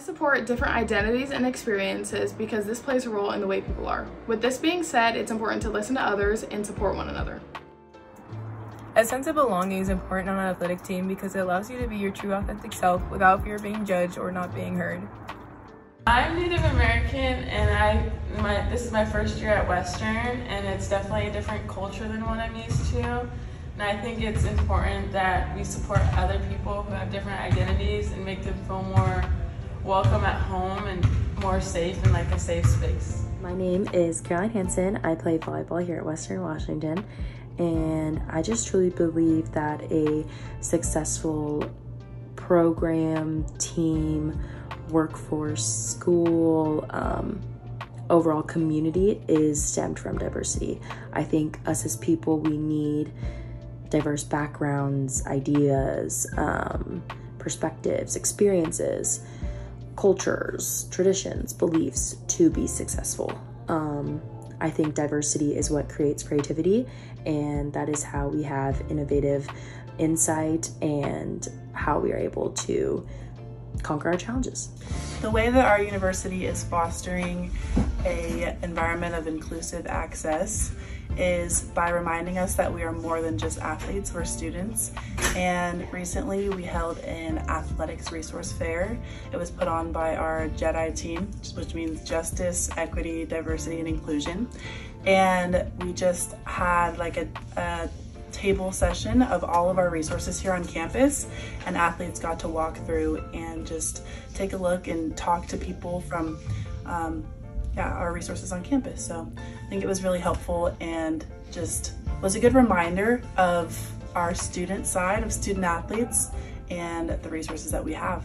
support different identities and experiences because this plays a role in the way people are. With this being said, it's important to listen to others and support one another. A sense of belonging is important on an athletic team because it allows you to be your true authentic self without fear of being judged or not being heard. I'm Native American and I my this is my first year at Western and it's definitely a different culture than what I'm used to. And I think it's important that we support other people who have different identities and make them feel more welcome at home and more safe in like a safe space. My name is Caroline Hanson. I play volleyball here at Western Washington and I just truly believe that a successful program, team, workforce, school, um, overall community is stemmed from diversity. I think us as people, we need diverse backgrounds, ideas, um, perspectives, experiences, cultures, traditions, beliefs to be successful. Um, I think diversity is what creates creativity, and that is how we have innovative insight and how we are able to conquer our challenges. The way that our university is fostering a environment of inclusive access is by reminding us that we are more than just athletes, we're students. And recently we held an athletics resource fair. It was put on by our JEDI team, which means Justice, Equity, Diversity, and Inclusion. And we just had like a, a table session of all of our resources here on campus and athletes got to walk through and just take a look and talk to people from um, yeah, our resources on campus. So I think it was really helpful and just was a good reminder of our student side of student athletes and the resources that we have.